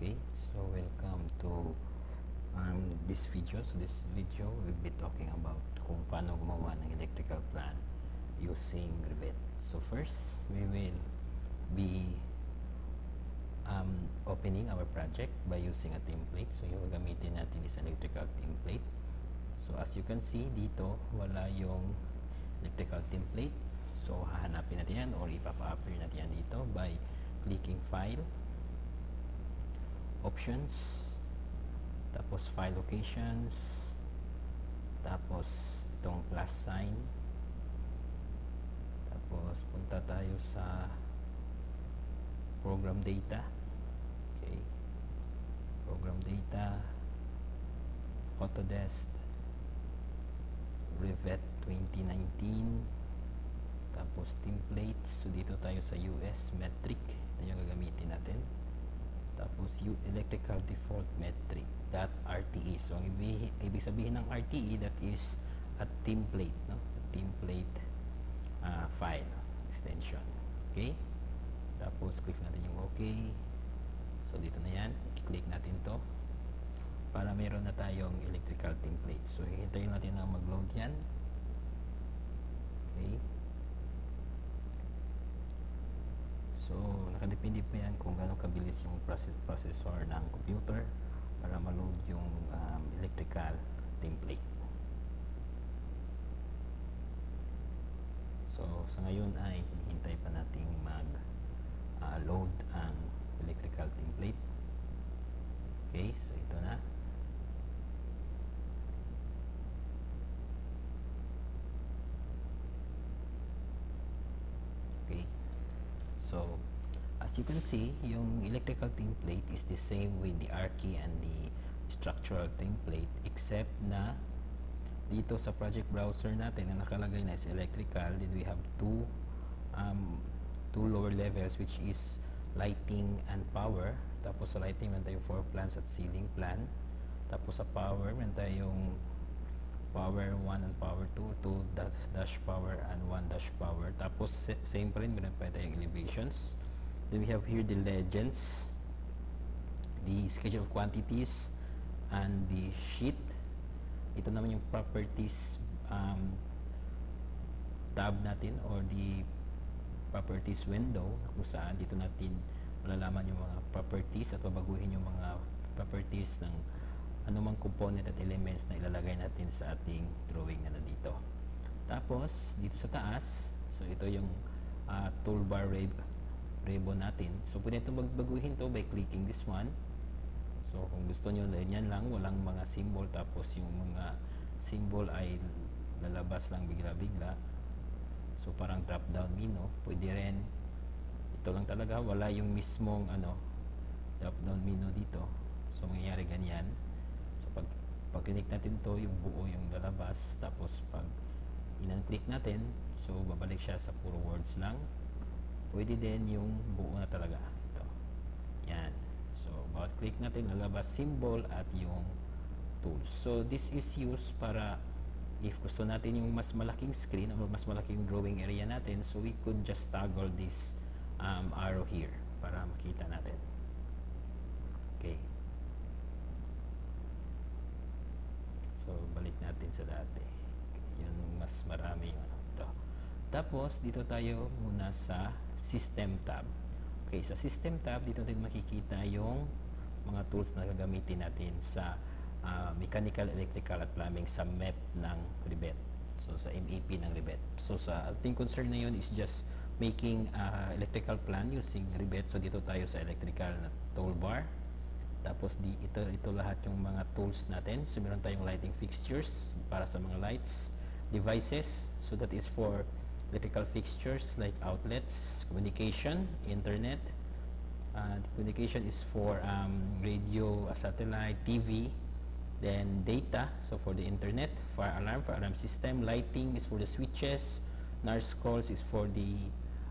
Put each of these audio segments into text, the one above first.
okay so welcome to um, this video. So this video we'll be talking about kung paano gumawa ng electrical plan using Revit so first we will be um, opening our project by using a template. So yung gagamitin natin is electrical template. So as you can see dito wala yung electrical template. So hahanapin natin yan or ipapa-appear natin yan dito by clicking file options. Tapos file locations. Tapos itong plus sign. Tapos punta tayo sa program data. Okay. Program data. Autodesk. Revit 2019 tapos templates. So dito tayo sa US metric. Ito yung gagamitin natin tapos yung electrical default metric dot RTE so ang ibig, ibig sabihin ng RTE that is a template no? A template uh, file extension. Okay? Tapos click natin yung okay so dito na yan. I-click natin to para meron na tayong electrical template. So hihintayin natin na mag-load yan. Okay So, nakadepende po yan kung gano'ng kabilis yung process processor ng computer para ma-load yung um, electrical template. So, sa ngayon ay hinihintay pa nating mag-load uh, ang electrical template. Okay, so ito na. Okay. So, as you can see, yung electrical template is the same with the ARCI and the structural template except na dito sa project browser natin na nakalagay na is electrical then we have two um, two lower levels which is lighting and power. Tapos sa lighting meron tayong floor plans at ceiling plan. Tapos sa power meron tayong power 1 and power 2 2 dash, power and 1 dash power. Tapos same pa rin meron pa tayong elevations. Then we have here the legends the schedule of quantities and the sheet. Ito naman yung properties um, tab natin or the properties window kung saan dito natin malalaman yung mga properties at babaguhin yung mga properties ng anumang component at elements na ilalagay natin sa ating drawing na nandito. Tapos, dito sa taas, so ito yung uh, toolbar rib ribbon natin. So, pwede itong magbaguhin to by clicking this one. So, kung gusto nyo, yan lang, walang mga symbol, tapos yung mga symbol ay lalabas lang bigla-bigla. So, parang drop-down menu. Pwede rin, ito lang talaga, wala yung mismong ano, drop-down menu dito. So, mangyayari ganyan pag click natin to yung buo yung lalabas tapos pag inan-click natin so babalik siya sa puro words lang. Pwede din yung buo na talaga. Ito. Yan. So bawat click natin lalabas symbol at yung tools so this is used para if gusto natin yung mas malaking screen or mas malaking drawing area natin so we could just toggle this um, arrow here para makita natin okay So, balik natin sa dati. Yun, mas marami yung ano. Ito. Tapos, dito tayo muna sa System tab. Okay, sa System tab, dito natin makikita yung mga tools na gagamitin natin sa uh, mechanical, electrical, at plumbing sa map ng Revit. So, sa MEP ng Revit. So, sa ating concern na yun is just making uh, electrical plan using Revit. So, dito tayo sa electrical na toolbar tapos di ito ito lahat yung mga tools natin. So meron tayong lighting fixtures para sa mga lights devices. So that is for electrical fixtures like outlets communication internet. Uh, communication is for um, radio uh, satellite TV then data so for the internet fire alarm fire alarm system. Lighting is for the switches. Nurse calls is for the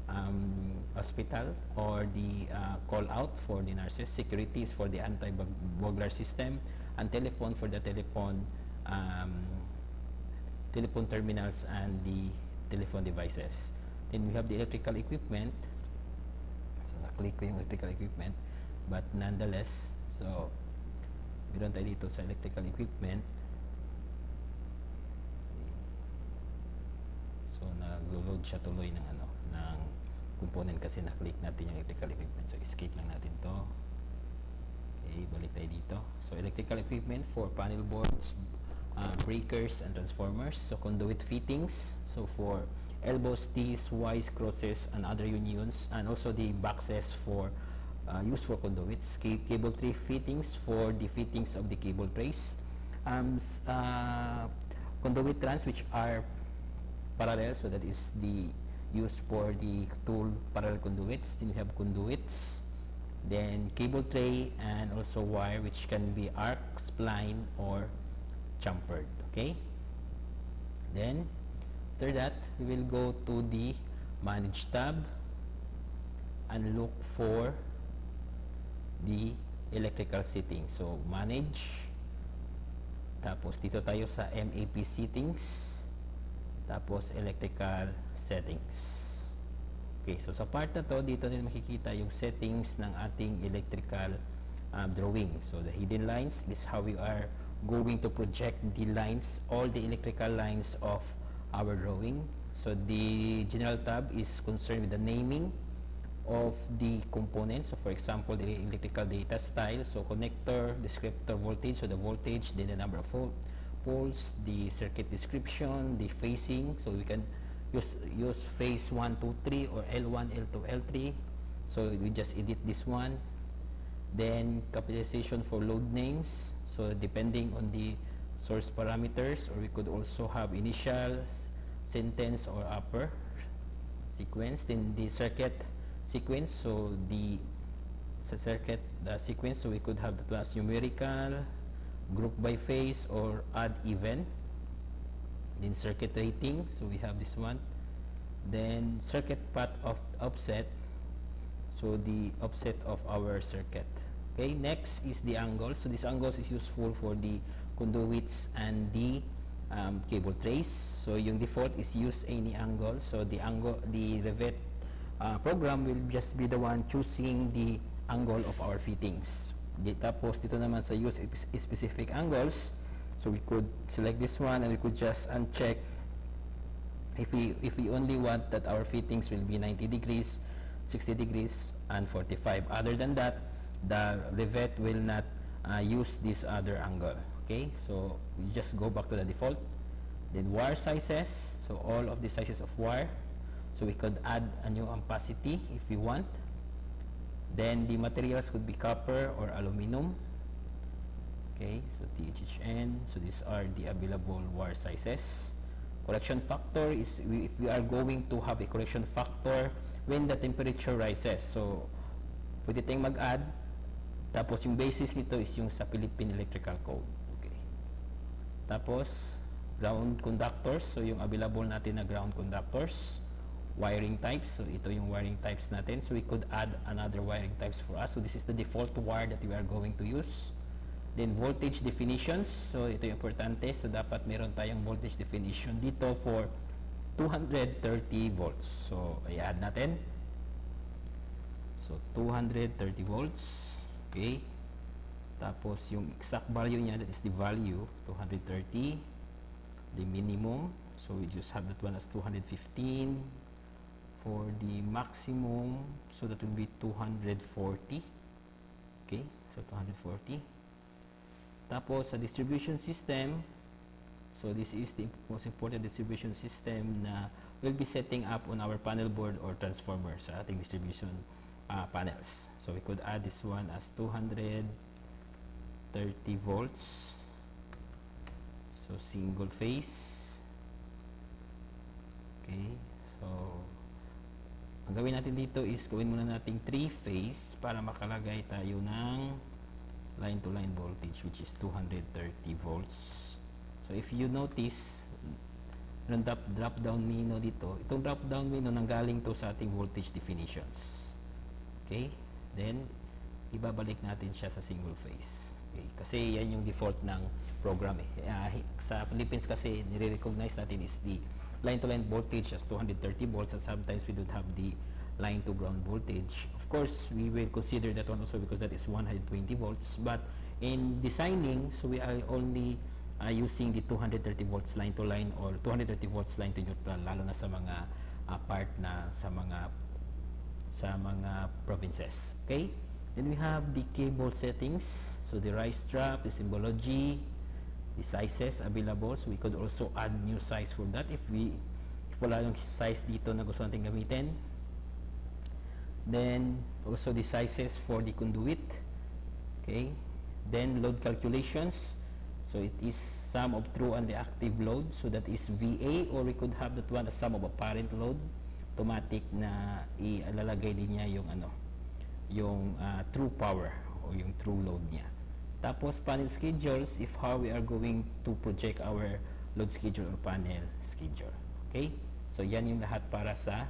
um, hospital or the uh, call out for the nurses, security is for the anti-burglar system, and telephone for the telephone um, telephone terminals and the telephone devices. Then we have the electrical equipment. So na-click ko yung electrical equipment. But nonetheless, So, meron tayo dito sa electrical equipment. So, naglo-load siya tuloy ng ano, component kasi na-click natin yung electrical equipment. So, escape lang natin to. Okay, balik tayo dito. So, electrical equipment for panel boards, uh, breakers, and transformers. So, conduit fittings. So, for elbows, T's, Y's, crosses, and other unions. And also the boxes for uh, used for conduits. Ca- cable tray fittings for the fittings of the cable trays. Um, uh, conduit trans which are parallel so that is the used for the tool parallel conduits then you have conduits then cable tray and also wire which can be arc spline or chamfered okay? Then after that we will go to the manage tab and look for the electrical setting so manage tapos dito tayo sa MAP settings tapos electrical settings. Okay, so sa part na to, dito din makikita yung settings ng ating electrical um, drawing. So the hidden lines is how we are going to project the lines, all the electrical lines of our drawing. So the general tab is concerned with the naming of the components. So for example, the electrical data style, so connector, descriptor voltage, so the voltage, then the number of volt, poles, the circuit description, the phasing, so we can use use phase 1, 2, 3 or L1, L2, L3. So we just edit this one. Then capitalization for load names. So depending on the source parameters or we could also have initial, sentence or upper sequence. Then the circuit sequence. So the circuit the sequence so we could have the class numerical, group by phase or odd even. Then circuit rating, so we have this one. Then circuit path of offset, so the offset of our circuit. Okay, next is the angle. So this angles is useful for the conduits and the um, cable trays. So yung default is use any angle. So the angle, the Revit uh, program will just be the one choosing the angle of our fittings. Di, tapos dito naman sa use spe- specific angles, so we could select this one and we could just uncheck if we if we only want that our fittings will be 90 degrees, 60 degrees, and 45. Other than that, the Revit will not uh, use this other angle. Okay, so we just go back to the default. Then wire sizes, so all of the sizes of wire. So we could add a new opacity if we want. Then the materials would be copper or aluminum. Okay, so THHN. So these are the available wire sizes. Correction factor is if we are going to have a correction factor when the temperature rises. So pwede tayong mag-add. Tapos yung basis nito is yung sa Philippine Electrical Code. Okay. Tapos ground conductors. So yung available natin na ground conductors wiring types. So ito yung wiring types natin. So we could add another wiring types for us. So this is the default wire that we are going to use. Then voltage definitions. So ito yung importante. So dapat meron tayong voltage definition dito for 230 volts. So i-add natin. So 230 volts. Okay. Tapos yung exact value niya that is the value 230 the minimum. So we just have that one as 215 for the maximum so that will be 240 okay so 240 tapos sa distribution system so this is the most important distribution system na we'll be setting up on our panel board or transformer sa ating distribution uh, panels. So we could add this one as 230 volts. So single phase. Okay so ang gawin natin dito is gawin muna nating 3 phase para makalagay tayo ng line to line voltage which is 230 volts. So if you notice, yung drop, drop down menu dito, itong drop down menu nanggaling to sa ating voltage definitions. Okay? Then, ibabalik natin siya sa single phase. Okay? Kasi yan yung default ng program eh. Hi- sa Philippines kasi, nire-recognize natin is the line to line voltage as 230 volts and sometimes we don't have the line to ground voltage. Of course, we will consider that one also because that is 120 volts. But in designing, so we are only uh, using the 230 volts line to line or 230 volts line to neutral, lalo na sa mga uh, part na sa mga sa mga provinces. Okay? Then we have the cable settings. So the rise strap, the symbology, the sizes available. So we could also add new size for that if we if wala yung size dito na gusto natin gamitin. Then also the sizes for the conduit. Okay? Then load calculations. So it is sum of true and reactive load. So that is VA or we could have that one as sum of apparent load. Automatic na ilalagay din niya yung ano, yung uh, true power o yung true load niya. Tapos panel schedules if how we are going to project our load schedule or panel schedule. Okay? So yan yung lahat para sa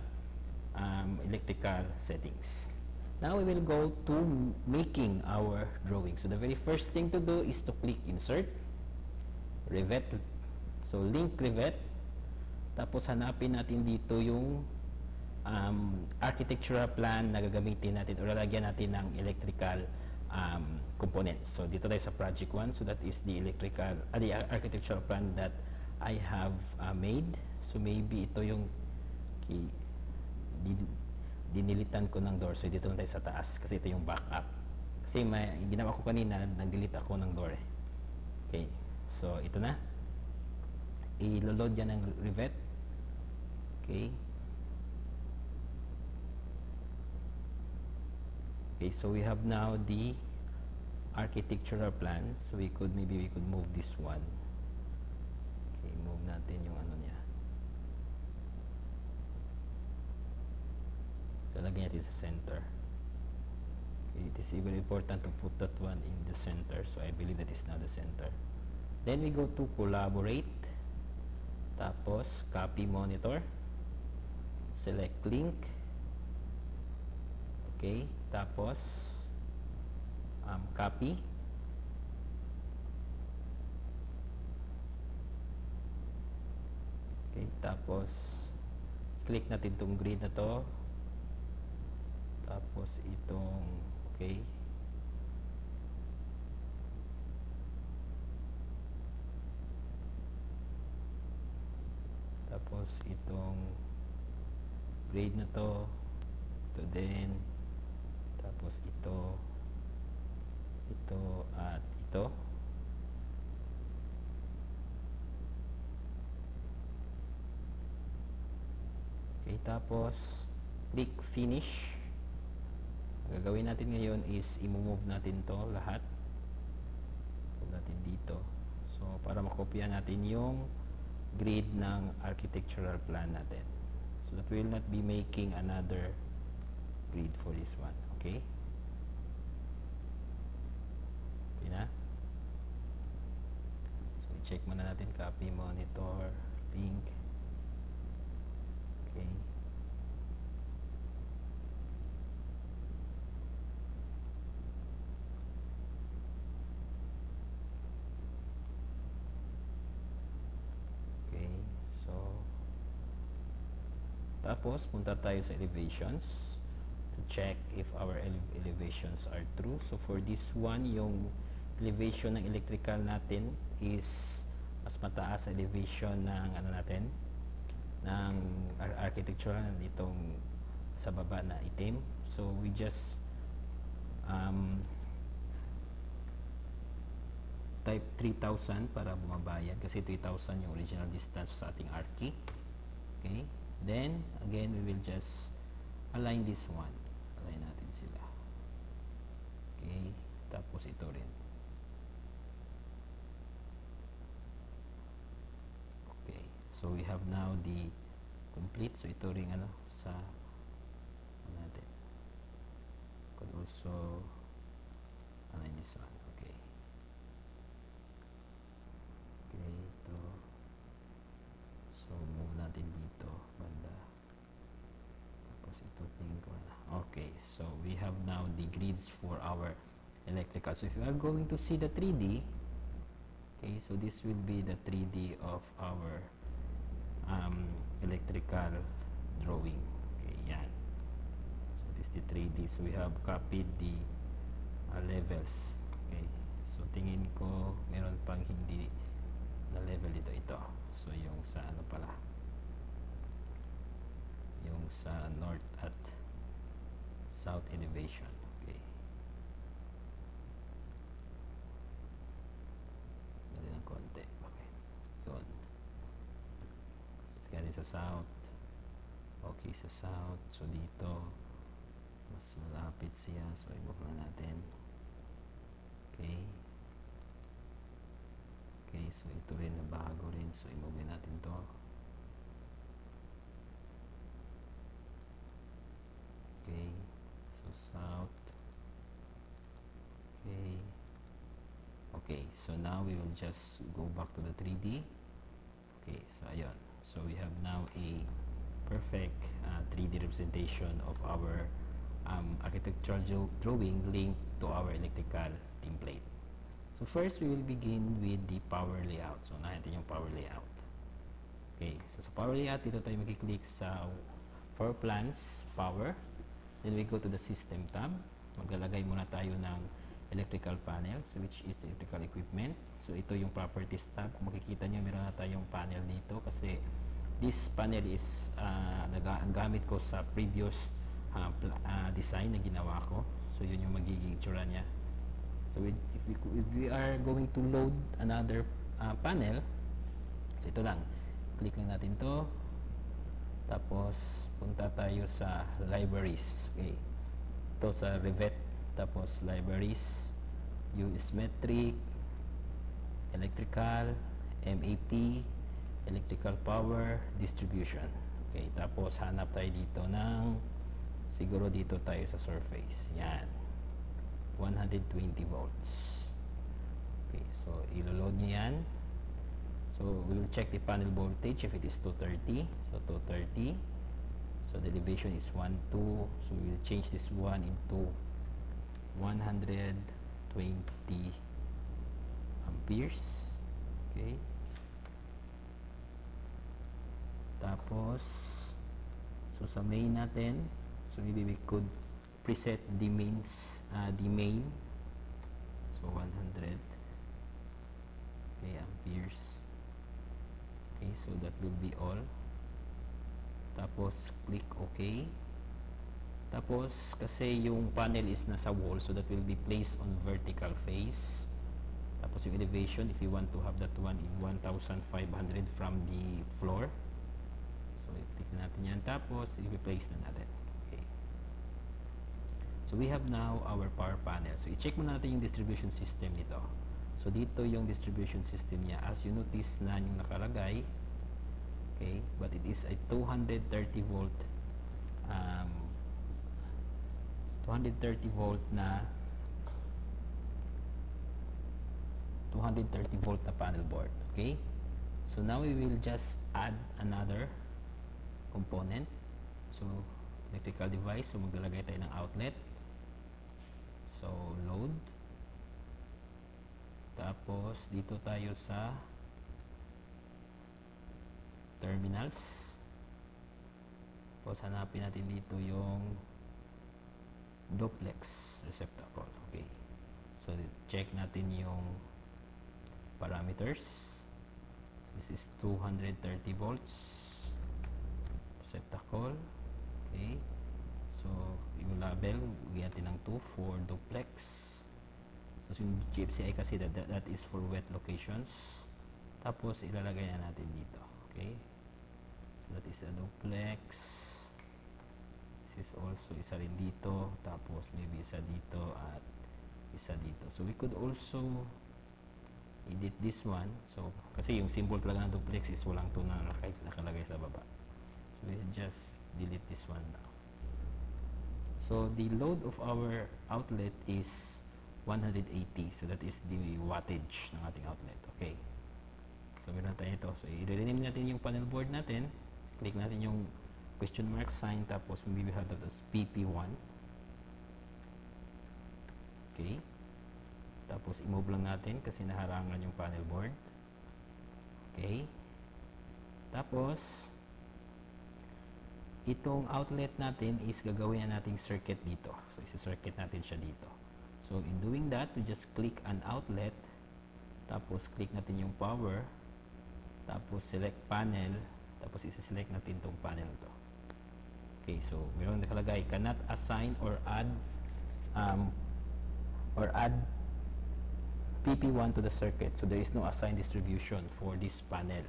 um, electrical settings. Now we will go to making our drawing. So the very first thing to do is to click insert, rivet. So link rivet. Tapos hanapin natin dito yung um, architectural plan na gagamitin natin o lalagyan natin ng electrical um, components. So dito tayo sa project 1. So that is the electrical, uh, the architectural plan that I have uh, made. So maybe ito yung key, dinilitan ko ng door. So dito na tayo sa taas kasi ito yung backup. Kasi may, ginawa ko kanina, nag-delete ako ng door eh. Okay. So ito na. I-load yan ng rivet. Okay. Okay, so we have now the architectural plan. So we could, maybe we could move this one. Okay, move natin yung ano lagyan natin sa center. It is very important to put that one in the center. So I believe that is now the center. Then we go to collaborate. Tapos copy monitor. Select link. Okay, tapos um, copy. Okay, tapos click natin itong grid na to. Tapos itong okay. Tapos itong grade na to. Ito din. Tapos ito. Ito at ito. Okay, tapos click finish. Gagawin natin ngayon is i-move natin to lahat. Move natin dito. So, para makopya natin yung grid ng architectural plan natin. So that we will not be making another grid for this one. Okay? Okay na? So, i-check muna natin. Copy, monitor, link. Okay. So, tapos, punta tayo sa elevations to check if our ele elevations are true. So, for this one, yung elevation ng electrical natin is mas mataas sa elevation ng ano natin ng ar architectural nitong sa baba na itim. So, we just um, type 3,000 para bumabayan kasi 3,000 yung original distance sa ating archi. Okay? Then, again, we will just align this one. Align natin sila. Okay? Tapos ito rin. Okay. So, we have now the complete. So, ito rin ano sa ano natin. Could also align this one. Okay. Okay, ito. So, move natin dito, banda. Tapos ito, tingin ko na. Okay, so we have now the grids for our electrical. So, if you are going to see the 3D, okay, so this will be the 3D of our um, electrical drawing. Okay, yan. is the 3D. So we have copied the uh, levels. Okay. So tingin ko meron pang hindi na level dito ito. So yung sa ano pala? Yung sa north at south elevation. Okay. Dali ng konti. Okay. Yun. Galing sa south. Okay, sa south. So, dito, mas malapit siya. So, i-book na natin. Okay. Okay, so ito rin na bago rin. So, i-move natin to. Okay. So, south. Okay. Okay, so now we will just go back to the 3D. Okay, so ayun. So we have now a perfect uh, 3D representation of our um, architectural draw- drawing linked to our electrical template. So first, we will begin with the power layout. So natin yung power layout. Okay, so sa power layout, dito tayo magkiklik sa for plans, power. Then we go to the system tab. Maglalagay muna tayo ng electrical panels, which is the electrical equipment. So ito yung properties tab. Kung makikita nyo, meron na tayong panel dito kasi this panel is uh, gamit ko sa previous uh, uh, design na ginawa ko. So yun yung magiging tsura niya. So if, we, if we are going to load another uh, panel, so ito lang, click lang natin to. Tapos punta tayo sa libraries. Okay. Ito sa Rivet. Tapos libraries, US metric, electrical, MAP, electrical power, distribution. Okay, tapos hanap tayo dito ng siguro dito tayo sa surface. Yan. 120 volts. Okay, so ilo-load niyo yan. So we will check the panel voltage if it is 230. So 230. So the elevation is 1, 2. So we will change this 1 into 120 amperes. Okay. Tapos, so sa main natin, so maybe we could preset the mains, uh, the main. So 100 okay, amperes. Okay, so that will be all. Tapos, click OK. Tapos, kasi yung panel is nasa wall, so that will be placed on vertical face. Tapos, yung elevation, if you want to have that one in 1,500 from the floor. So, i-click na natin yan. Tapos, i-place na natin. Okay. So, we have now our power panel. So, i-check muna natin yung distribution system nito. So, dito yung distribution system niya. As you notice na yung nakalagay, okay, but it is a 230 volt um, 230 volt na 230 volt na panel board. Okay? So now we will just add another component. So electrical device. So maglalagay tayo ng outlet. So load. Tapos dito tayo sa terminals. Tapos hanapin natin dito yung duplex receptacle. Okay. So check natin yung parameters. This is 230 volts receptacle. Okay. So yung label, bigyan natin ng 2 for duplex. So yung GFCI kasi that, that, that is for wet locations. Tapos ilalagay na natin dito. Okay. So that is a duplex. Is also isa rin dito. Tapos maybe isa dito at isa dito. So we could also edit this one. So kasi yung symbol talaga ng duplex is walang 2 na naka- nakalagay sa baba. So we just delete this one now. So the load of our outlet is 180. So that is the wattage ng ating outlet. Okay. So meron tayo ito. So i-rename natin yung panel board natin. Click natin yung question mark sign tapos have that as PP1. Okay. Tapos i-move lang natin kasi naharangan yung panel board. Okay. Tapos itong outlet natin is gagawin na nating circuit dito. So, isi-circuit natin siya dito. So, in doing that, we just click an outlet, tapos click natin yung power, tapos select panel, tapos isi-select natin itong panel to. Okay, so meron nakalagay, cannot assign or add um, or add PP1 to the circuit. So, there is no assigned distribution for this panel.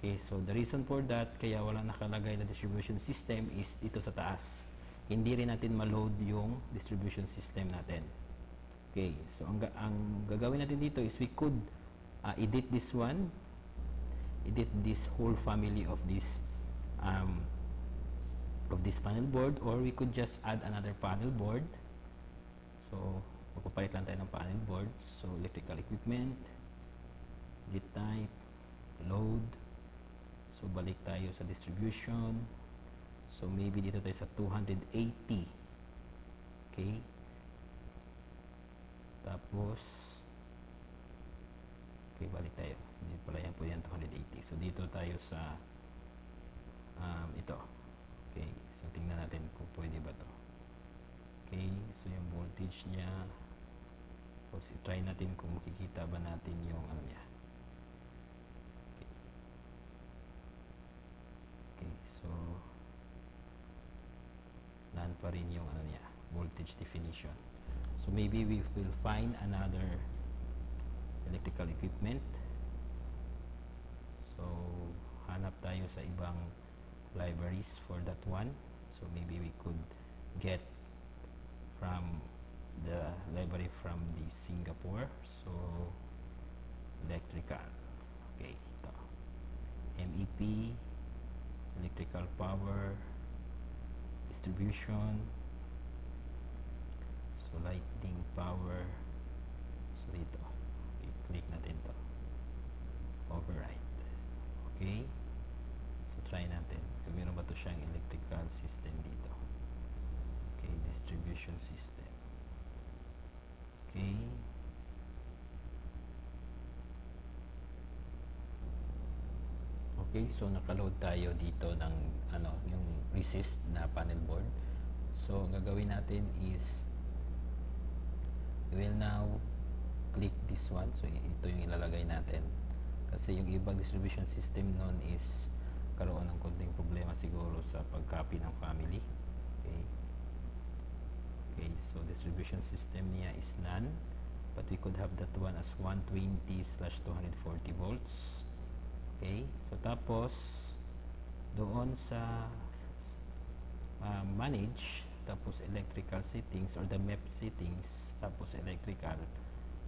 Okay, so the reason for that, kaya wala nakalagay na distribution system is dito sa taas. Hindi rin natin ma-load yung distribution system natin. Okay, so ang, ang gagawin natin dito is we could uh, edit this one, edit this whole family of this um, of this panel board or we could just add another panel board. So, magpapalit lang tayo ng panel board. So, electrical equipment, edit type, load. So, balik tayo sa distribution. So, maybe dito tayo sa 280. Okay. Tapos, okay, balik tayo. Hindi pala yan po yan 280. So, dito tayo sa um, ito. Okay. So, tingnan natin kung pwede ba to. Okay. So, yung voltage niya. Tapos, i-try natin kung makikita ba natin yung ano niya. Okay, so none pa rin yung ano niya, voltage definition. So maybe we will find another electrical equipment. So hanap tayo sa ibang libraries for that one. So maybe we could get from the library from the Singapore. So electrical. Okay, ito. MEP electrical power distribution so lighting power so dito okay, click natin to override okay so try natin kung meron ba to siyang electrical system dito okay distribution system okay Okay, so nakaload tayo dito ng ano, yung resist na panel board. So, ang gagawin natin is we will now click this one. So, ito yung ilalagay natin. Kasi yung ibang distribution system nun is karoon ng konting problema siguro sa pag-copy ng family. Okay. Okay, so distribution system niya is none. But we could have that one as 120 slash 240 volts. Okay, so tapos doon sa uh, manage tapos electrical settings or the map settings tapos electrical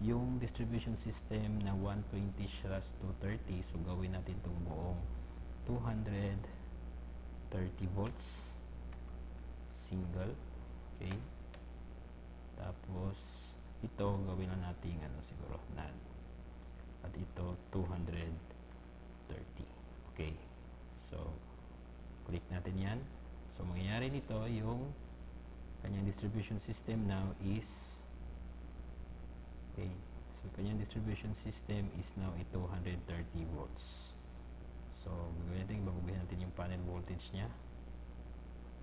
yung distribution system na 120 slash 230 so gawin natin itong buong 230 volts single okay? Tapos ito gawin na natin ano siguro none at ito 230 okay? So click natin yan. So mangyayari nito yung kanyang distribution system now is okay? So kanyang distribution system is now a 230 volts so gagawin natin babaguhin natin yung panel voltage niya.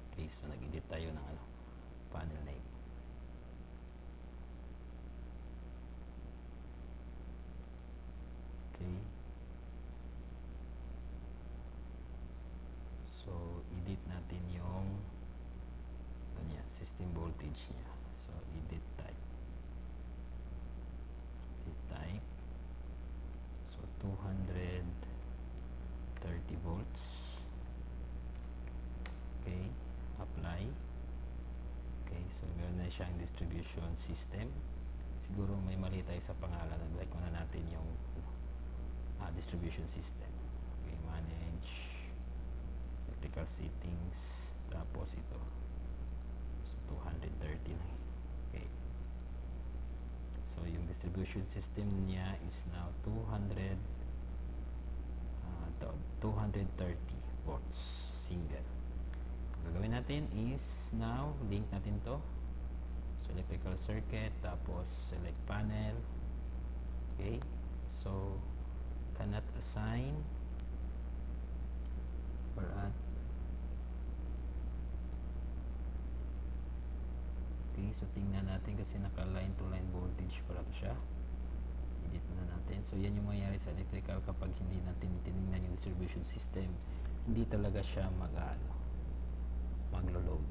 Okay so nag-edit tayo ng ano panel name okay. So edit natin yung kanya system voltage niya so edit type edit type so 230 volts okay apply okay so meron na siyang distribution system. Siguro may mali tayo sa pangalan. Like muna natin yung ah, distribution system. Okay manage electrical settings. Tapos ito. So 230 lang okay. So yung distribution system niya is now 200 uh, to- 230 volts single. Gagawin natin is now link natin to electrical circuit tapos select panel. Okay? So cannot assign or add. Okay so tingnan natin kasi naka line to line voltage para to siya. Edit na natin. So yan yung mangyayari sa electrical kapag hindi natin tinignan yung distribution system. Hindi talaga siya mag ano maglo-load.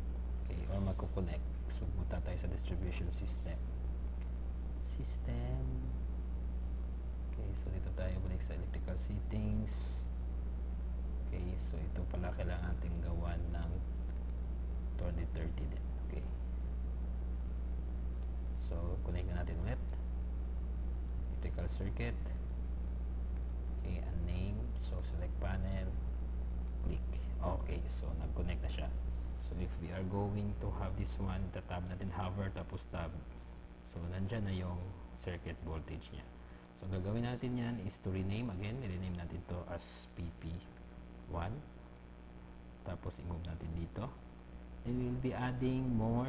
Okay? Or magko-connect. So punta tayo sa distribution system. System. Okay, so dito tayo balik sa electrical settings. Okay, so ito pala kailangan natin gawan ng 2030 din. Okay. So, connect na natin ulit. Electrical circuit. Okay, and name. So, select panel. Click. Okay, so nag-connect na siya. So, if we are going to have this one, tatab natin hover tapos tab. So, nandyan na yung circuit voltage niya. So, gagawin natin yan is to rename again. I-rename natin to as PP1. Tapos, i-move natin dito. And we will be adding more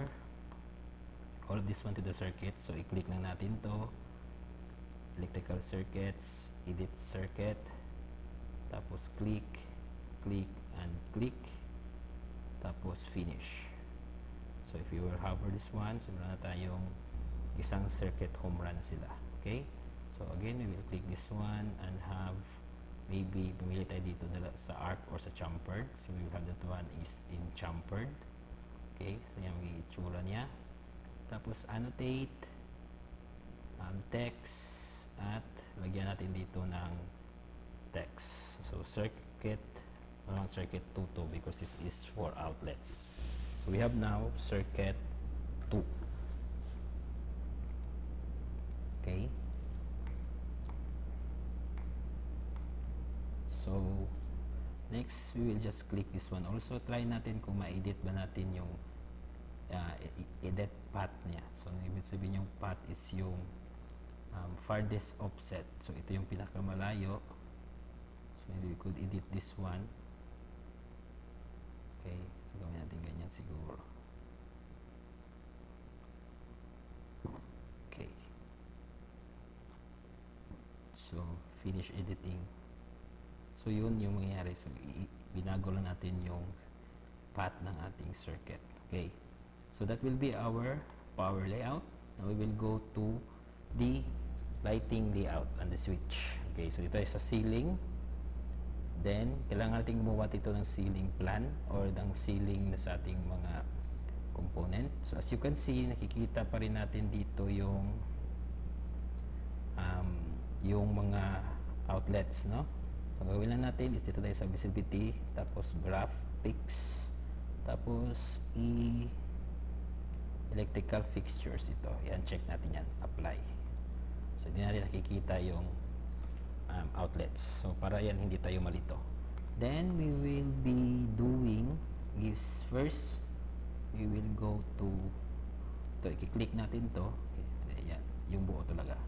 all of this one to the circuit. So, i-click lang natin to. Electrical circuits, edit circuit. Tapos, click, click, and click. Tapos, finish. So, if you will hover this one, meron na tayong isang circuit home run na sila. Okay? So, again, we will click this one and have maybe pumili tayo dito na sa arc or sa chamfered. So, we will have that one is in chamfered. Okay, so yan ang itsura niya. Tapos annotate, um, text, at lagyan natin dito ng text. So circuit, walang circuit 2 to because this is for outlets. So we have now circuit 2. Okay. So, Next, we will just click this one. Also, try natin kung ma-edit ba natin yung uh, edit path niya. So, ibig sabihin yung path is yung um, farthest offset. So, ito yung pinakamalayo. So, we could edit this one. Okay. So, gawin natin ganyan siguro. Okay. So, finish editing. So, yun yung mangyayari. So, binago lang natin yung path ng ating circuit. Okay. So, that will be our power layout. Now, we will go to the lighting layout and the switch. Okay. So, dito ay sa ceiling. Then, kailangan natin gumawa dito ng ceiling plan or ng ceiling na sa ating mga component. So, as you can see, nakikita pa rin natin dito yung um, yung mga outlets, no? So, gawin lang natin is dito tayo sa visibility, tapos graphics, tapos i electrical fixtures ito. Yan, check natin yan. Apply. So, hindi natin nakikita yung um, outlets. So, para yan hindi tayo malito. Then, we will be doing is first, we will go to to i-click natin to. Okay, yan, yung buo talaga.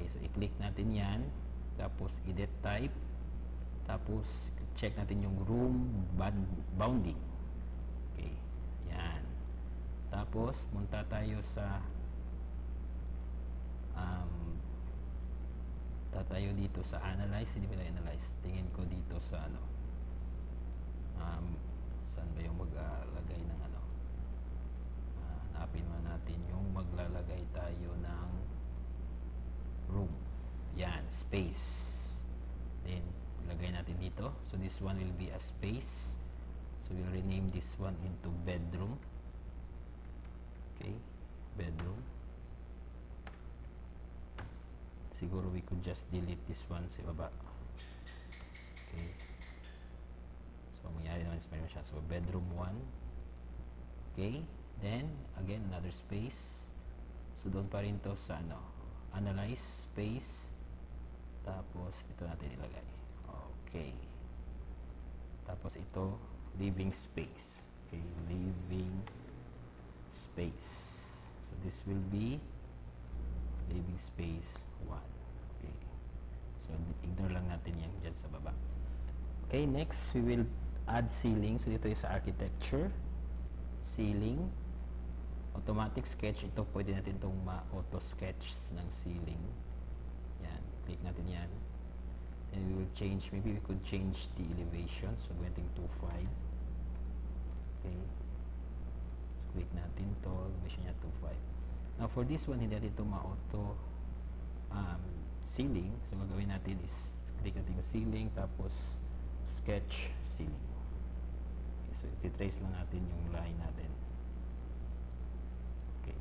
Okay, so i-click natin yan. Tapos edit type. Tapos check natin yung room bounding. Okay, yan. Tapos punta tayo sa um, tayo dito sa analyze. Hindi ba analyze? Tingin ko dito sa ano. Um, saan ba yung maglalagay ng ano? Uh, hanapin man natin yung maglalagay tayo ng room. Yan, space. Then, lagay natin dito. So, this one will be a space. So, we'll rename this one into bedroom. Okay, bedroom. Siguro we could just delete this one sa baba. Okay. So, mangyari naman is meron siya. So, bedroom 1. Okay. Then, again, another space. So, doon pa rin to sa ano, analyze space tapos ito natin ilagay okay tapos ito living space okay living space so this will be living space 1 okay. So ignore lang natin yan dyan sa baba. Okay next we will add ceiling so dito is architecture. Ceiling. Automatic sketch. Ito pwede natin itong ma-auto sketch ng ceiling. Yan, click natin yan. And we will change, maybe we could change the elevation. So going to 25 Okay. So, click natin to, measure niya 2.5. Now, for this one, hindi natin ito ma-auto um, ceiling. So, gagawin natin is click natin yung ceiling, tapos sketch ceiling. Okay, so, iti-trace lang natin yung line natin. Okay.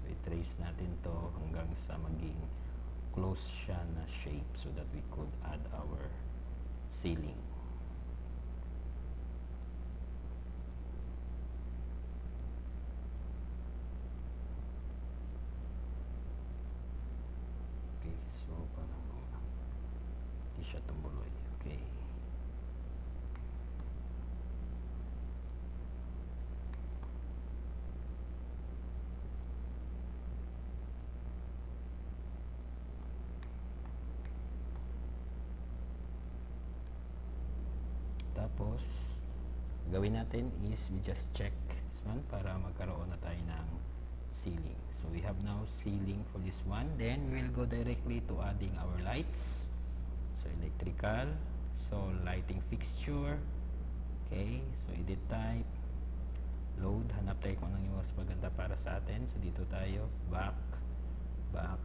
So, i-trace natin to hanggang sa maging close siya na shape so that we could add our ceiling. Okay, so parang hindi siya tumuloy. Okay. Tapos, gawin natin is we just check this one para magkaroon na tayo ng ceiling. So, we have now ceiling for this one. Then, we'll go directly to adding our lights. So, electrical. So, lighting fixture. Okay. So, edit type. Load. Hanap tayo kung anong yung mas maganda para sa atin. So, dito tayo. Back. Back.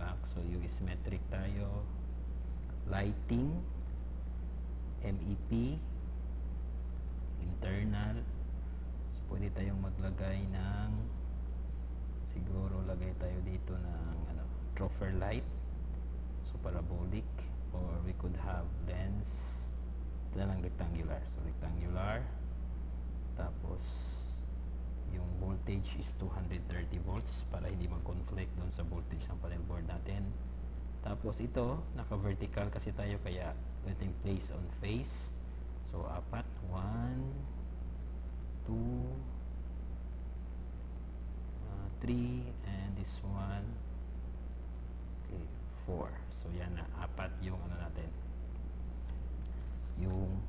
Back. So, yung symmetric tayo. Lighting. MEP internal. So pwede tayong maglagay ng siguro lagay tayo dito ng ano, troffer light. So parabolic. Or we could have lens. Ito lang rectangular. So rectangular. Tapos yung voltage is 230 volts para hindi mag-conflict doon sa voltage ng panel board natin. Tapos ito, naka-vertical kasi tayo kaya natin place on face. So, apat. 1, 2, 3, and this one. Okay, 4. So, yan na. Apat yung ano natin. Yung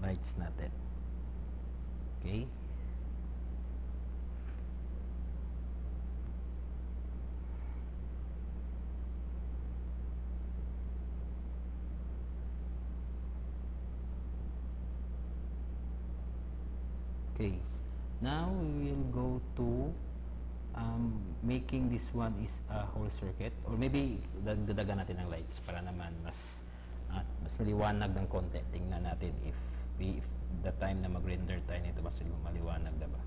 lights natin. Okay. Now we will go to um, making this one is a whole circuit or maybe dagdagan natin ng lights para naman mas uh, mas maliwanag ng konti. Tingnan natin if, we, if the time na mag-render tayo nito mas maliwanag diba?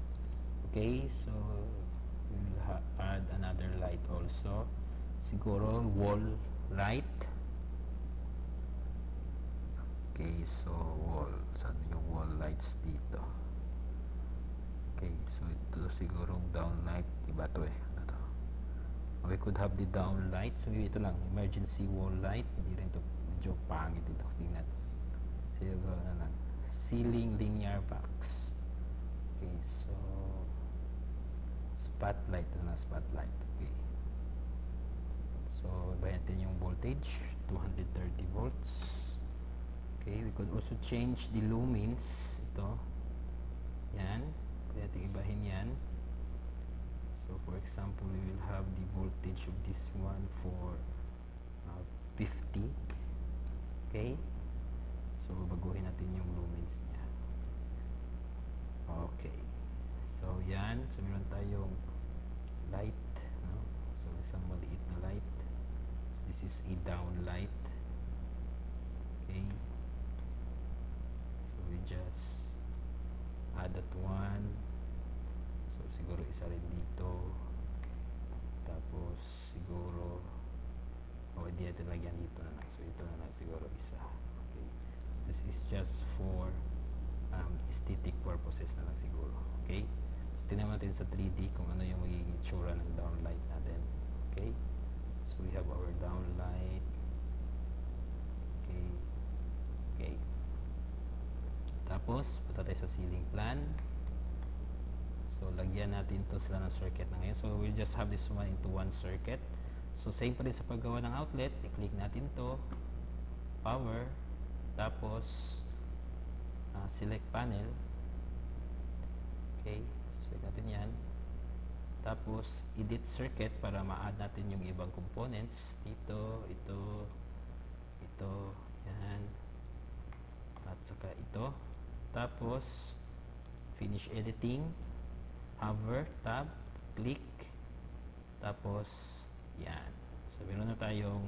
Okay, so we will add another light also. Siguro wall light. Okay, so wall. Saan yung wall lights dito? Okay, so ito sigurong downlight. Iba to eh. Ano? We could have the downlight. So ito lang, emergency wall light. Hindi rin to medyo pangit ito. Tingnan. Siguro na lang. Ceiling linear box. Okay, so spotlight. Ito na spotlight. Okay. So, ibahin natin yung voltage. 230 volts. Okay, we could also change the lumens. Ito. Yan. Pwede natin ibahin yan. So, for example, we will have the voltage of this one for uh, 50. Okay? So, baguhin natin yung lumens niya. Okay. So, yan. So, meron tayong light. No? So, isang maliit na light. This is a down light. Okay? So, we just add that one. So siguro isa rin dito. Tapos siguro o hindi natin lagyan dito na lang. So ito na lang siguro isa. Okay. This is just for um, aesthetic purposes na lang siguro. Okay? So tingnan natin sa 3D kung ano yung magiging itsura ng downlight natin. Okay? So we have our downlight. Okay. Okay tapos, punta tayo sa ceiling plan. So, lagyan natin to sila ng circuit na ngayon. So, we'll just have this one into one circuit. So, same pa rin sa paggawa ng outlet. I-click natin to. Power. Tapos, uh, select panel. Okay. So, Click natin yan. Tapos, edit circuit para ma-add natin yung ibang components. Dito, ito, ito, yan. At saka ito. Tapos, finish editing. Hover, tab, click. Tapos, yan. So, meron na tayong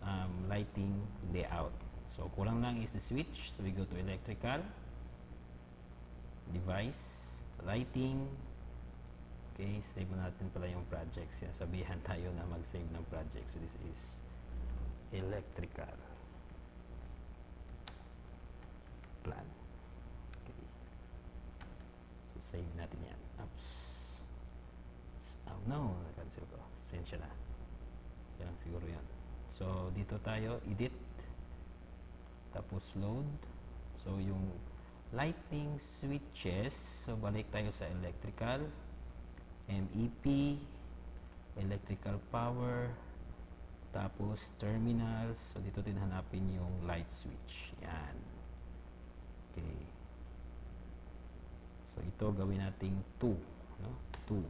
um, lighting layout. So, kulang lang is the switch. So, we go to electrical, device, lighting, Okay, save natin pala yung projects. Yan, sabihan tayo na mag-save ng project. So, this is electrical plan. Okay. So, save natin yan. Oops. Oh, no. Na-cancel ko. Sensya na. Yan lang siguro yan. So, dito tayo, edit. Tapos, load. So, yung lighting switches. So, balik tayo sa electrical. MEP, electrical power, tapos terminals. So, dito din hanapin yung light switch. Yan. Okay. So, ito gawin nating 2. No? 2.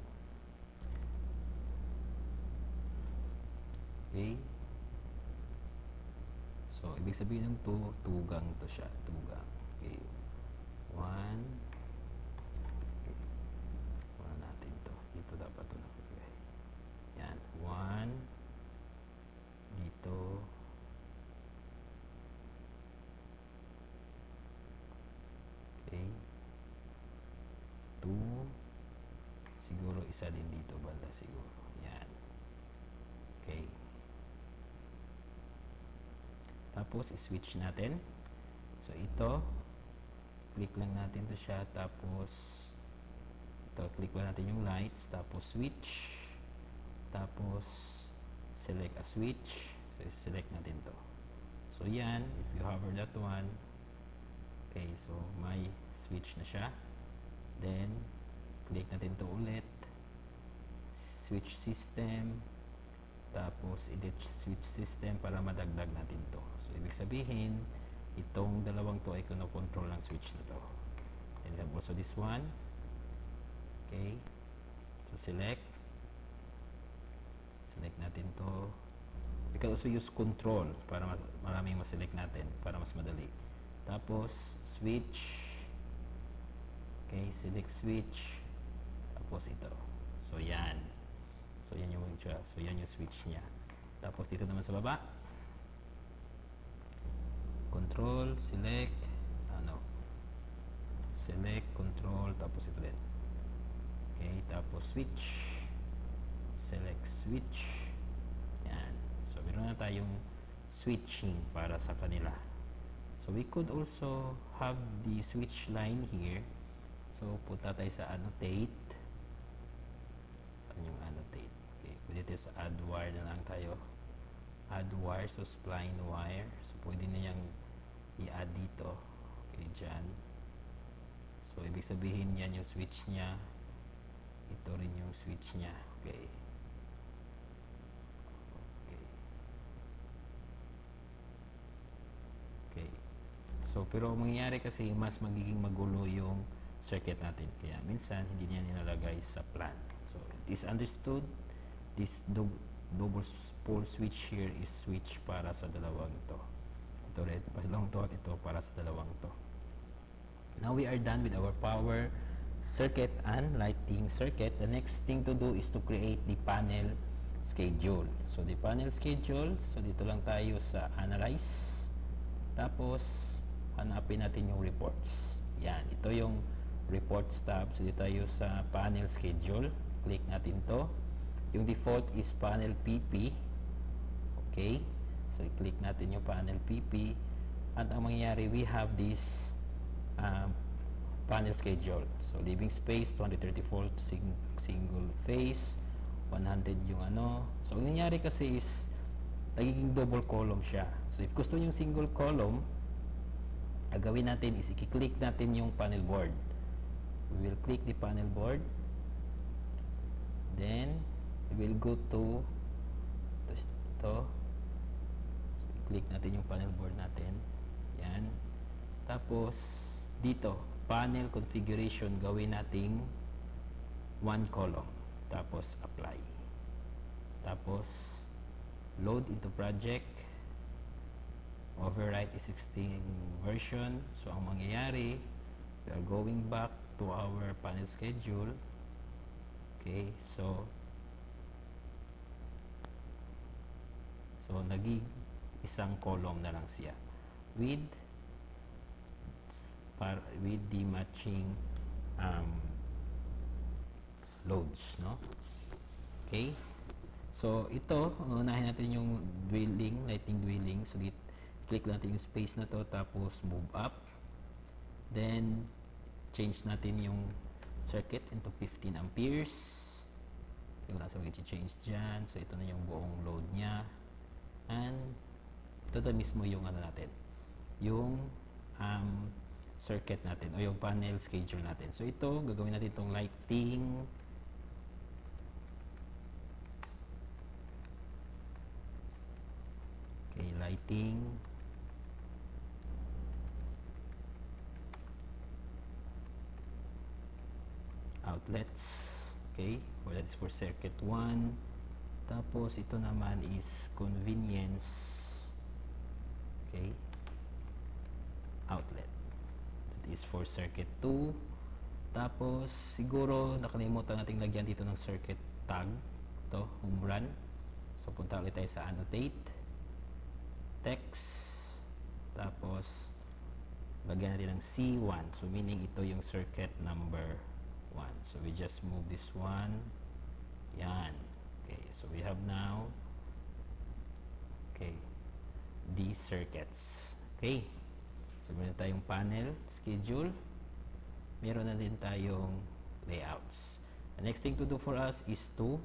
Okay. So, ibig sabihin ng 2, tugang to siya. Tugang. Okay. 1, Wala natin to. Dito dapat to nakalagay. Yan. 1, dito, okay, 2, siguro isa din dito banda siguro. Yan. Okay. Tapos, switch natin. So, ito, click lang natin to siya. Tapos, ito, click lang natin yung lights. Tapos, switch. Tapos, select a switch. So, select natin to. So, yan. If you hover that one, okay, so, may switch na siya. Then, click natin to ulit. Switch system. Tapos, edit switch system para madagdag natin to. So, ibig sabihin, itong dalawang to ay kinokontrol ng switch na to. And then also this one. Okay. So, select. Select natin to. We can also use control para mas, maraming ma-select natin para mas madali. Tapos, switch. Okay, select switch. Tapos ito. So, yan. So, yan yung itsura. So, yan yung switch niya. Tapos, dito naman sa baba. Control, select, ano, select, control, tapos ito din. Okay, tapos switch. Select switch. Yan. So, meron na tayong switching para sa kanila. So, we could also have the switch line here. So, punta tayo sa annotate. Saan yung annotate? Tayo sa add wire na lang tayo. Add wire, so spline wire. So, pwede na yung i-add dito. Okay, dyan. So, ibig sabihin yan yung switch niya. Ito rin yung switch niya. Okay. Okay. Okay. So, pero ang mangyayari kasi mas magiging magulo yung circuit natin. Kaya minsan, hindi niya nilalagay sa plan. So, it is understood. This dou double pole switch here is switch para sa dalawang ito. Ito rin, mas dalawang to at ito para sa dalawang to. Now we are done with our power circuit and lighting circuit. The next thing to do is to create the panel schedule. So the panel schedule, so dito lang tayo sa analyze. Tapos hanapin natin yung reports. Yan, ito yung reports tab. So dito tayo sa panel schedule. Click natin to. Yung default is panel PP. Okay? So i-click natin yung panel PP. At ang mangyayari, we have this um, panel schedule. So, living space, 230 volt sing single phase, 100 yung ano. So, ang nangyari kasi is, nagiging double column siya. So, if gusto yung single column, ang gawin natin is, i-click natin yung panel board. We will click the panel board. Then, we will go to ito. ito. So, i-click natin yung panel board natin. Yan. Tapos, dito, panel configuration gawin nating one column. Tapos, apply. Tapos, load into project. Overwrite existing version. So, ang mangyayari, we are going back to our panel schedule. Okay, so, so, naging isang column na lang siya with par, with the matching um, loads, no? Okay? So, ito, unahin natin yung dwelling, lighting dwelling. So, dit, click natin yung space na to, tapos move up. Then, change natin yung circuit into 15 amperes. Yung nasa mag-change dyan. So, ito na yung buong load niya. And, ito na mismo yung ano natin. Yung um, circuit natin o yung panel schedule natin. So, ito, gagawin natin itong lighting Okay, lighting. Outlets. Okay, for that's for circuit 1. Tapos ito naman is convenience. Okay. Outlet. That is for circuit 2. Tapos siguro nakalimutan nating lagyan dito ng circuit tag. Ito, home run. So punta ulit tayo sa annotate text tapos lagyan natin ng C1 so meaning ito yung circuit number 1 so we just move this one yan so we have now okay these circuits okay so meron tayong panel schedule meron na din tayong layouts the next thing to do for us is to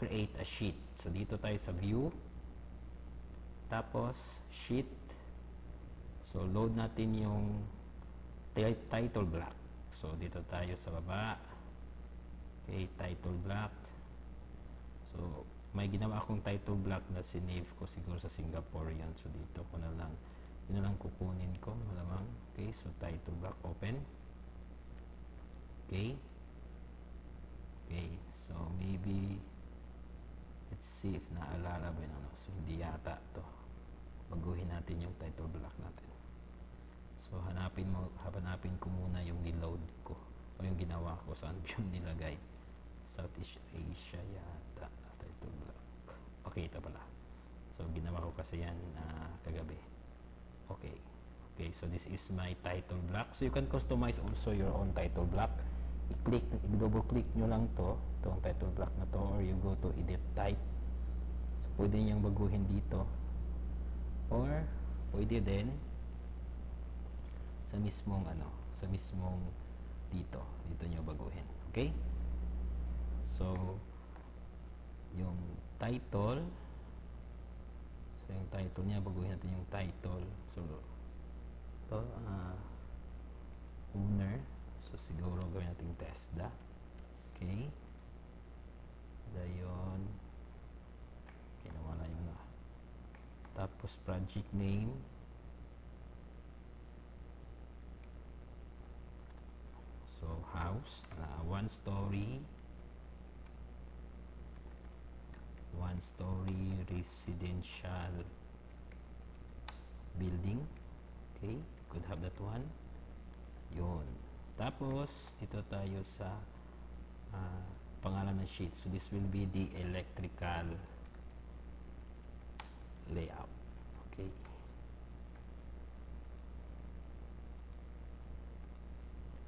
create a sheet so dito tayo sa view tapos, sheet. So, load natin yung title block. So, dito tayo sa baba. Okay, title block. So, may ginawa akong title block na sinave ko siguro sa Singapore yan. So, dito ko na lang, yun na lang kukunin ko. Malamang. Okay, so title block open. Okay. Okay, so maybe let's see if naalala ba yun. Ano. So, hindi yata to baguhin natin yung title block natin. So, hanapin mo, hanapin ko muna yung niload ko o yung ginawa ko saan yung nilagay. Southeast Asia yata. Okay, ito pala. So, ginawa ko kasi yan uh, kagabi. Okay. Okay, so this is my title block. So, you can customize also your own title block. I-click, i-double click nyo lang to, itong title block na to, or you go to edit type. So, pwede niyang baguhin dito or pwede din sa mismong ano sa mismong dito dito nyo baguhin okay so yung title. So yung title niya baguhin natin yung title. So to uh, owner. So siguro gawin natin TESDA. Okay. Dayon. Okay nawala yung na tapos project name. So house. Uh, one story one story residential building okay could have that one yun tapos dito tayo sa uh, pangalan ng sheet so this will be the electrical layout. Okay.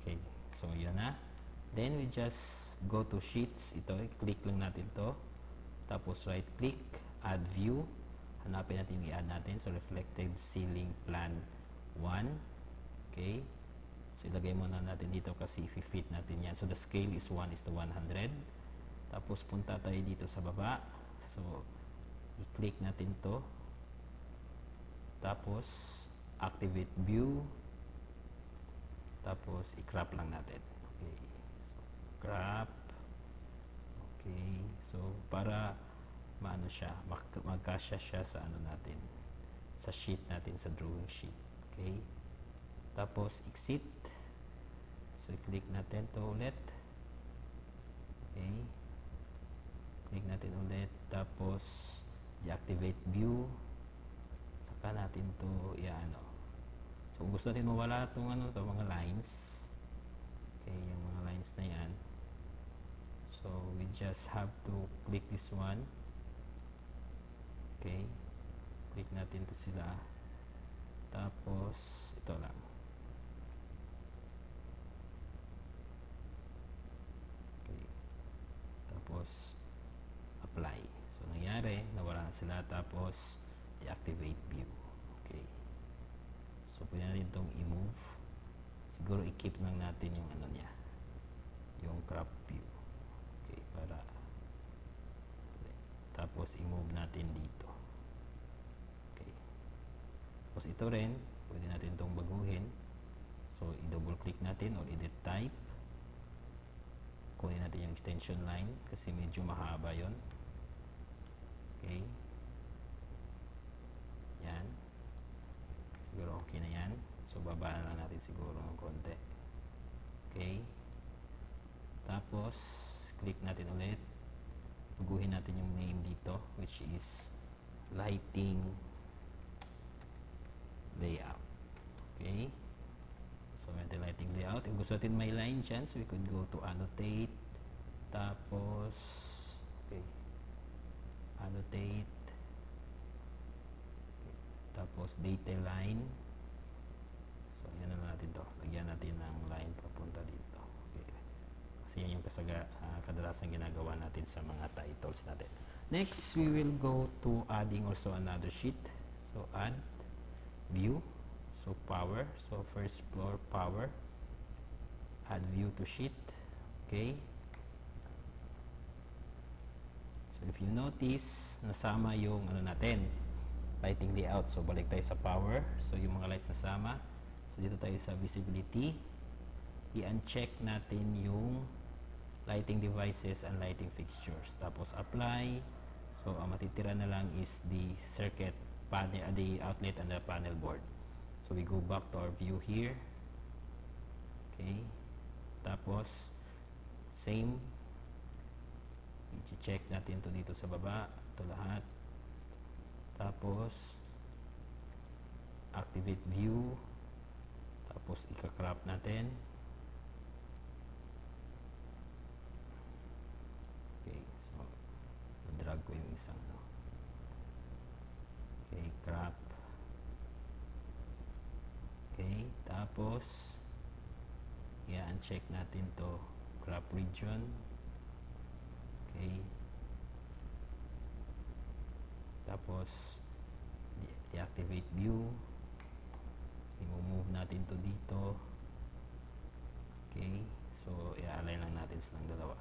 Okay. So, yan na. Then, we just go to sheets. Ito, click lang natin to Tapos, right click, add view. Hanapin natin yung i-add natin. So, reflected ceiling plan 1. Okay. So, ilagay muna natin dito kasi i-fit natin yan. So, the scale is 1 is to 100. Tapos, punta tayo dito sa baba. So, i-click natin to tapos activate view tapos i-crop lang natin okay so, crop okay so para maano siya mag magkasya siya sa ano natin sa sheet natin sa drawing sheet okay tapos exit so i-click natin to ulit Okay. Click natin ulit. Tapos, deactivate view. Saka natin to i-ano. So, gusto natin mawala itong ano, to, mga lines. Okay, yung mga lines na yan. So, we just have to click this one. Okay. Click natin to sila. Tapos, ito lang. Okay. Tapos, apply. So, nangyari, nawala na sila. Tapos, deactivate view. Okay. So, pwede natin itong i-move. Siguro, i-keep lang natin yung ano niya. Yung crop view. Okay, para tapos i-move natin dito. Okay. Tapos ito rin, pwede natin itong baguhin. So, i-double click natin or edit type. Kunin natin yung extension line kasi medyo mahaba yon. Okay. Yan. Siguro okay na yan. So, baba na lang natin siguro ng konti. Okay. Tapos, click natin ulit. Baguhin natin yung name dito, which is lighting layout. Okay? So, may lighting layout. Kung gusto natin may line dyan, so we could go to annotate. Tapos, okay. Annotate. Tapos, data line. So, yan na natin to. Lagyan natin ng line papunta dito. Kasi yan yung kasaga, uh, kadalasan ginagawa natin sa mga titles natin. Next, we will go to adding also another sheet. So, add view. So, power. So, first floor power. Add view to sheet. Okay. So, if you notice, nasama yung ano natin, lighting layout. So, balik tayo sa power. So, yung mga lights nasama. So, dito tayo sa visibility. I-uncheck natin yung lighting devices and lighting fixtures. Tapos, apply. So, ang matitira na lang is the circuit panel, uh, the outlet and the panel board. So, we go back to our view here. Okay. Tapos, same. I-check natin to dito sa baba. Ito lahat. Tapos, activate view. Tapos, ika-crop natin. Okay, so, drag ko yung isang, no. Okay, crop. Okay, tapos, i-uncheck natin to crop region. Okay. Tapos, de- deactivate view. I-move natin to dito. Okay. So, i-align lang natin silang dalawa.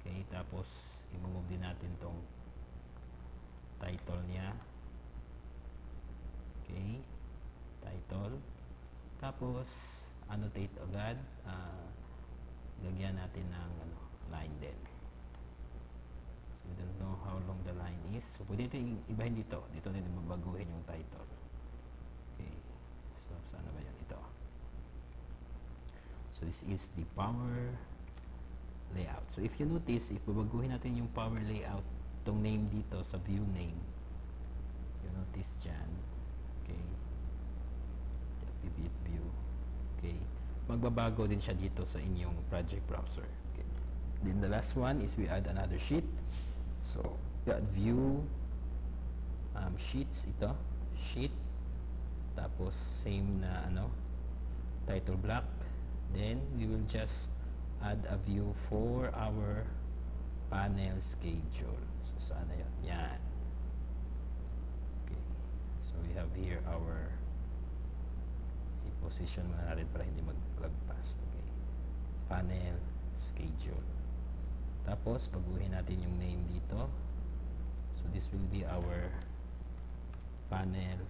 Okay. Tapos, i-move din natin tong title niya. Okay. Title. Tapos, annotate agad. Uh, lagyan natin ng ano, line din. So, we don't know how long the line is. So, pwede ito ibahin dito. Dito din mabaguhin yung title. Okay. So, sana ba yan? Ito. So, this is the power layout. So, if you notice, if babaguhin natin yung power layout, itong name dito sa view name, you notice dyan, okay, activate view, okay, magbabago din siya dito sa inyong project browser. Okay. Then the last one is we add another sheet. So, we add view um, sheets ito, sheet tapos same na ano title block then we will just add a view for our panel schedule. So, saan na yun? Yan. Okay. So, we have here our i-position muna natin para hindi maglagpas. Okay. Panel schedule. Tapos, baguhin natin yung name dito. So, this will be our panel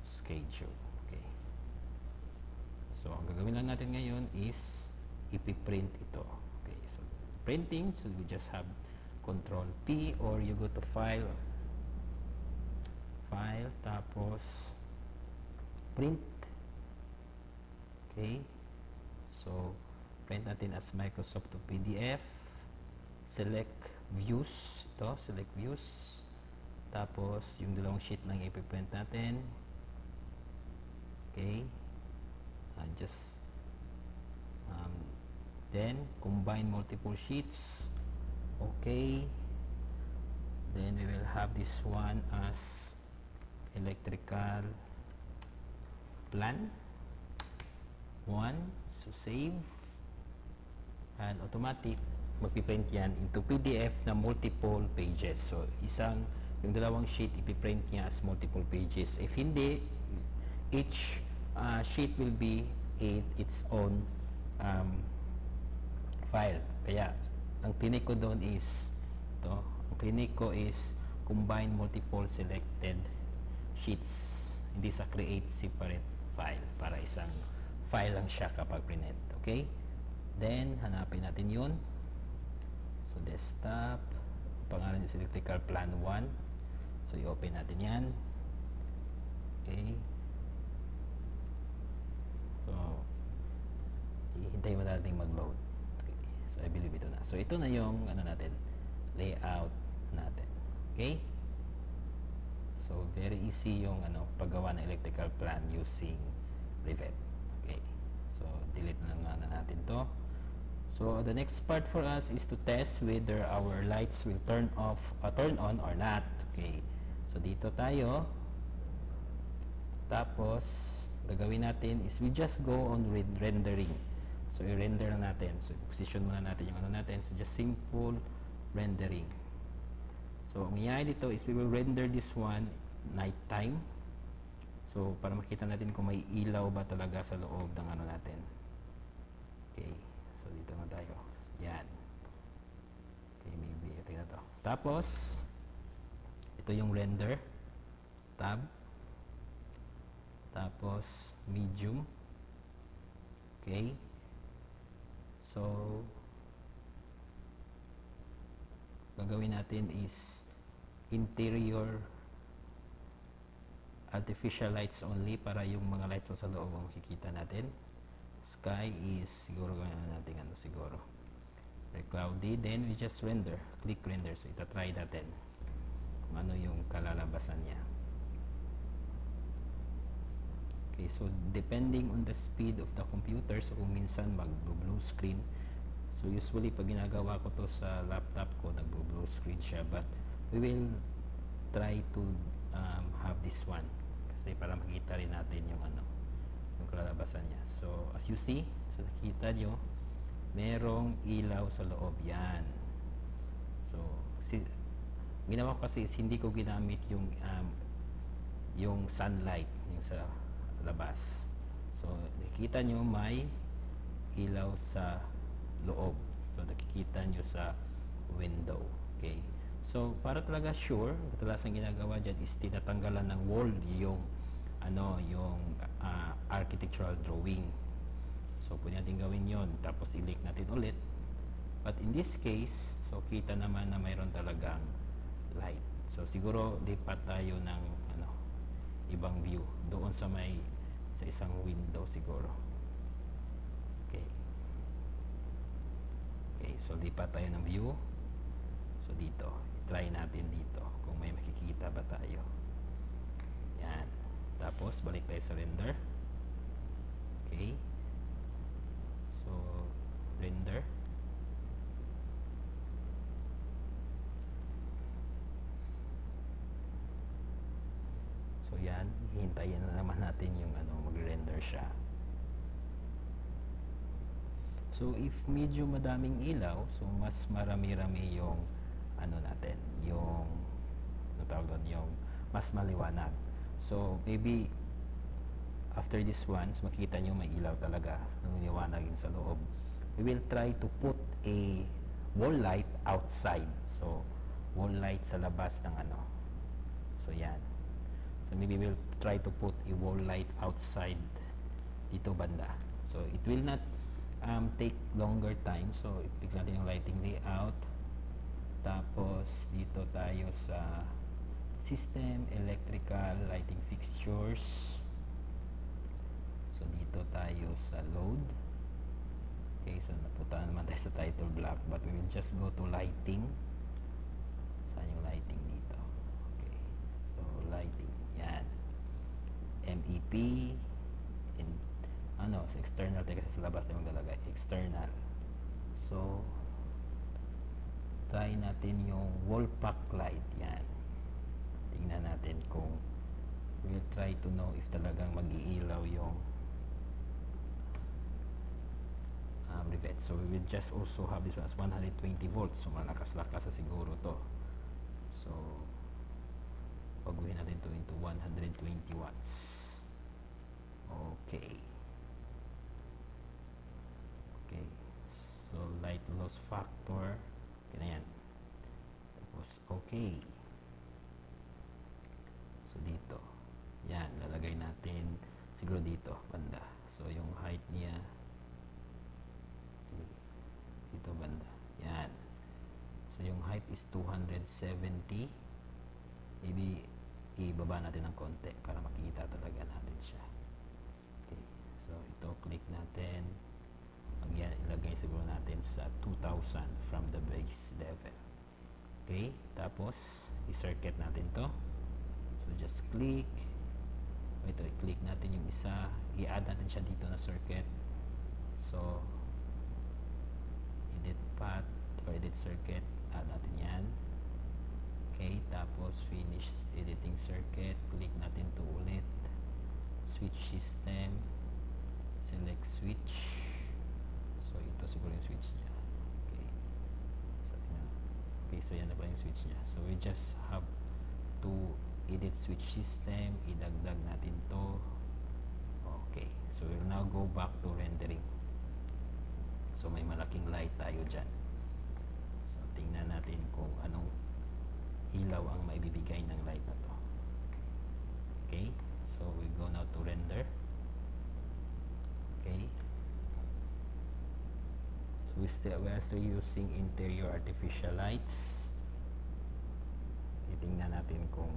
schedule. Okay. So, ang gagawin lang natin ngayon is ipiprint ito. Okay. So, printing, so we just have control P or you go to file file tapos print okay so print natin as Microsoft to PDF. Select views. Ito, select views. Tapos, yung dalawang sheet lang ipiprint natin. Okay. Uh, just um, then, combine multiple sheets. Okay. Then, we will have this one as electrical plan. One. So, save. And automatic, magpiprint yan into PDF na multiple pages. So, isang, yung dalawang sheet, ipiprint niya as multiple pages. If hindi, each uh, sheet will be in its own um, file. Kaya, ang clinic ko doon is, to, ang clinic ko is combine multiple selected sheets. Hindi sa create separate file para isang file lang siya kapag print. Okay? Then, hanapin natin yun. So, desktop. Pangalan is electrical plan 1. So, i-open natin yan. Okay. So, hihintay mo natin mag-load. So, I believe ito na. So, ito na yung ano natin, layout natin. Okay? So, very easy yung ano, paggawa ng electrical plan using Rivet. Okay. So, delete na lang na natin to. So, the next part for us is to test whether our lights will turn off, uh, turn on or not. Okay. So, dito tayo. Tapos, gagawin natin is we just go on with rendering. So, i-render na natin. So, position muna natin yung ano natin. So, just simple rendering. So, ang mangyayari dito is we will render this one nighttime. So, para makita natin kung may ilaw ba talaga sa loob ng ano natin. Okay. So, dito na tayo. So, yan. Okay, maybe ito na to. Tapos, ito yung render. Tab. Tapos, medium. Okay. So, gagawin natin is interior artificial lights only para yung mga lights sa loob ang makikita natin. Sky is siguro gawin natin ano siguro. Very cloudy. Then we just render. Click render. So ita try natin kung ano yung kalalabasan niya. Okay, so depending on the speed of the computer, so kung minsan mag-blue screen, so usually pag ginagawa ko to sa laptop ko, nag-blue screen siya, but we will try to um, have this one. Kasi para makita rin natin yung ano yung kalalabasan niya. So as you see so nakita nyo merong ilaw sa loob yan. So si, ginawa ko kasi hindi ko ginamit yung um, yung sunlight yung sa labas so nakikita nyo may ilaw sa loob so nakikita nyo sa window okay So, para talaga sure, kadalasan ginagawa dyan is tinatanggalan ng wall yung ano, yung uh, architectural drawing. So, pwede natin gawin yon Tapos, i-link natin ulit. But in this case, so kita naman na mayroon talagang light. So, siguro lipat tayo ng ano, ibang view. Doon sa may sa isang window siguro. Okay. Okay, so lipat tayo ng view. So, dito try natin dito kung may makikita ba tayo yan tapos balik tayo sa render okay so render so yan hintayin na naman natin yung ano mag-render siya so if medyo madaming ilaw so mas marami-rami yung ano natin, yung ano tawag doon, yung mas maliwanag. So, maybe after this one, so makikita nyo may ilaw talaga, nangyaywanag yung sa loob. We will try to put a wall light outside. So, wall light sa labas ng ano. So, yan. So, maybe we'll try to put a wall light outside dito banda. So, it will not um, take longer time. So, tignan natin yung lighting layout. Tapos, dito tayo sa system, electrical, lighting fixtures. So, dito tayo sa load. Okay, so napunta naman tayo sa title block but we will just go to lighting. Saan yung lighting dito? Okay, so lighting. MEP in ano, sa external kasi sa labas na maglalagay. External. So, try natin yung wall pack light. Yan. Tingnan natin kung we'll try to know if talagang mag-iilaw yung um, rivet. So, we will just also have this as 120 volts. So, malakas-lakas siguro to. So, baguhin natin to into 120 watts. Okay. Okay. So, light loss factor. Okay na yan. Tapos, okay. So, dito. Yan, lalagay natin siguro dito, banda. So, yung height niya dito banda. Yan. So, yung height is 270. Maybe, ibaba natin ng konti para makikita talaga natin siya. Okay. So, ito, click natin. Again, ilagay siguro natin sa 2,000 from the base level. Okay. Tapos, i-circuit natin to. So, just click. Ito, i-click natin yung isa. I-add natin siya dito na circuit. So, edit path or edit circuit. Add natin yan. Tapos finish editing circuit. Click natin to ulit. Switch system. Select switch. So, ito siguro yung switch niya. Okay. So, tingnan. Okay, so yan na ba yung switch niya. So, we just have to edit switch system. Idagdag natin to. Okay. So, we'll now go back to rendering. So, may malaking light tayo dyan. So, tingnan natin kung anong ilaw ang maibibigay ng light na to. Okay? So, we go now to render. Okay? So, we, still, we are still using interior artificial lights. Titingnan natin kung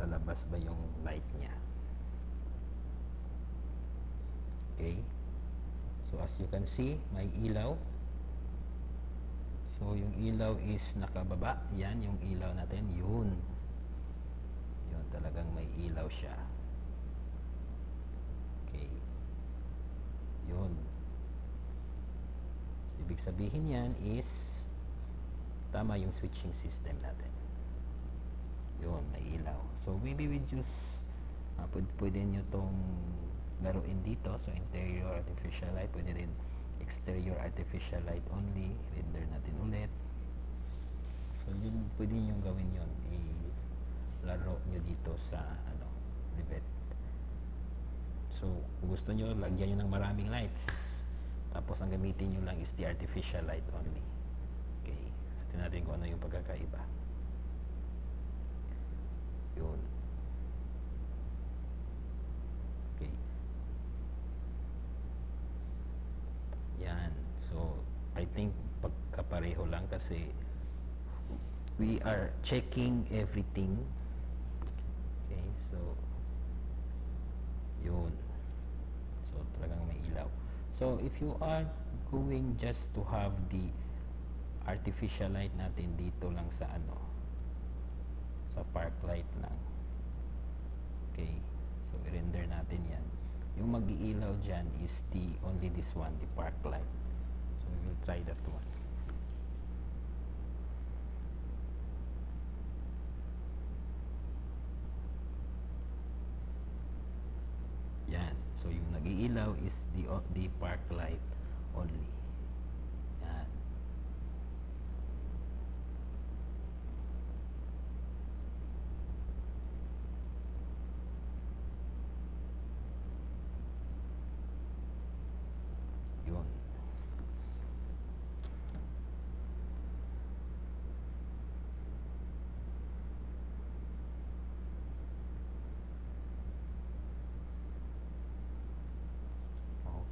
lalabas ba yung light niya. Okay? So, as you can see, may ilaw. So, yung ilaw is nakababa. Yan, yung ilaw natin. Yun. Yun, talagang may ilaw siya. Okay. Yun. Ibig sabihin yan is tama yung switching system natin. Yun, may ilaw. So, maybe we just uh, pwede, pwede nyo tong laruin dito. So, interior artificial light. Pwede rin exterior artificial light only. Render natin ulit. So, yun, pwede nyo gawin yun. I-laro nyo dito sa ano, rivet. So, kung gusto nyo, lagyan nyo ng maraming lights. Tapos, ang gamitin nyo lang is the artificial light only. Okay. So, natin kung ano yung pagkakaiba. Yun. Okay. Yan. So, I think pagkapareho lang kasi we are checking everything. Okay, so yun. So, talagang may ilaw. So, if you are going just to have the artificial light natin dito lang sa ano, sa park light lang. Okay, so i-render natin yan. Yung mag-iilaw dyan is the only this one, the park light. We will try that one. Yan. So, yung nag-iilaw is the, the park light only. Yan. Yun.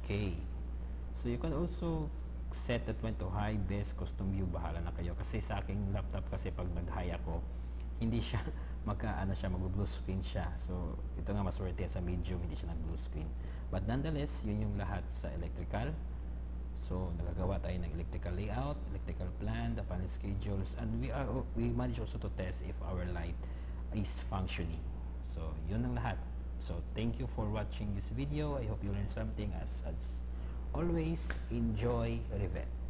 Okay. So you can also set that one to high, best, custom view, bahala na kayo. Kasi sa aking laptop kasi pag nag-high ako, hindi siya magka ano siya mag-blue screen siya. So ito nga maswerte sa medium, hindi siya nag-blue screen. But nonetheless, yun yung lahat sa electrical. So, nagagawa tayo ng electrical layout, electrical plan, the panel schedules, and we are we manage also to test if our light is functioning. So, yun ang lahat. So, thank you for watching this video. I hope you learned something as as always enjoy Rivet.